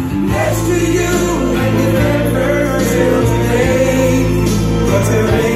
next to you, and you never feel what's it What's